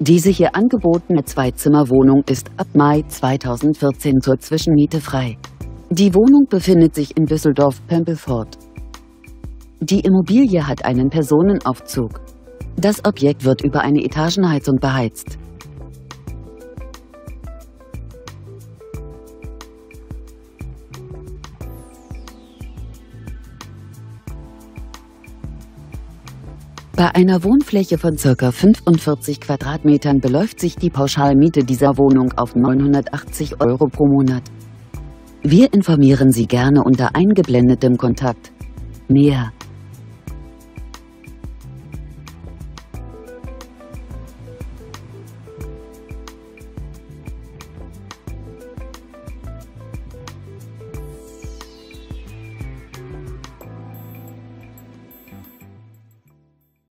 Diese hier angebotene Zweizimmerwohnung ist ab Mai 2014 zur Zwischenmiete frei. Die Wohnung befindet sich in Düsseldorf-Pempelfort. Die Immobilie hat einen Personenaufzug. Das Objekt wird über eine Etagenheizung beheizt. Bei einer Wohnfläche von ca. 45 Quadratmetern beläuft sich die Pauschalmiete dieser Wohnung auf 980 Euro pro Monat. Wir informieren Sie gerne unter eingeblendetem Kontakt. Mehr